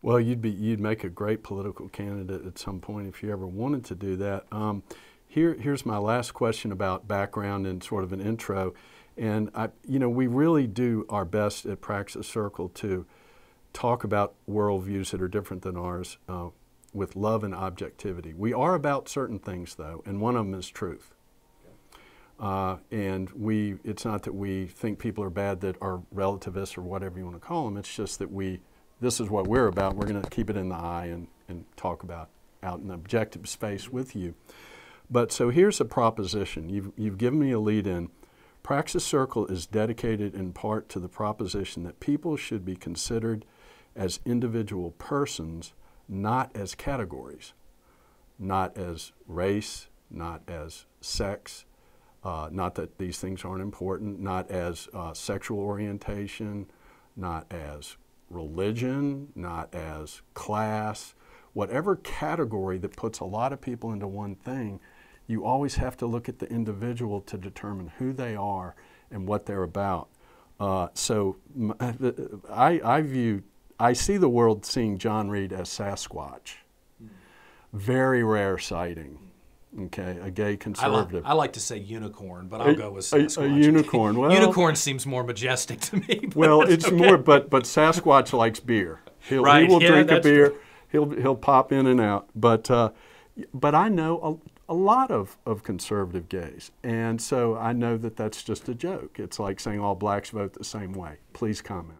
Well, you'd be you'd make a great political candidate at some point if you ever wanted to do that. Um, here, here's my last question about background and sort of an intro. And I, you know, we really do our best at Praxis Circle to talk about worldviews that are different than ours uh, with love and objectivity. We are about certain things, though, and one of them is truth. Uh, and we, it's not that we think people are bad that are relativists or whatever you want to call them. It's just that we, this is what we're about. We're going to keep it in the eye and, and talk about out in the objective space with you. But so here's a proposition. You've, you've given me a lead in. Praxis Circle is dedicated in part to the proposition that people should be considered as individual persons, not as categories, not as race, not as sex, uh, not that these things aren't important, not as uh, sexual orientation, not as religion, not as class, whatever category that puts a lot of people into one thing you always have to look at the individual to determine who they are and what they're about. Uh, so I, I view, I see the world seeing John Reid as Sasquatch. Very rare sighting. Okay, a gay conservative. I like, I like to say unicorn, but I'll a, go with Sasquatch. a, unicorn. Well, unicorn seems more majestic to me. Well, it's okay. more, but but Sasquatch likes beer. He'll, right. He will yeah, drink a beer. True. He'll he'll pop in and out. But uh, but I know a, a lot of, of conservative gays. And so I know that that's just a joke. It's like saying all blacks vote the same way. Please comment.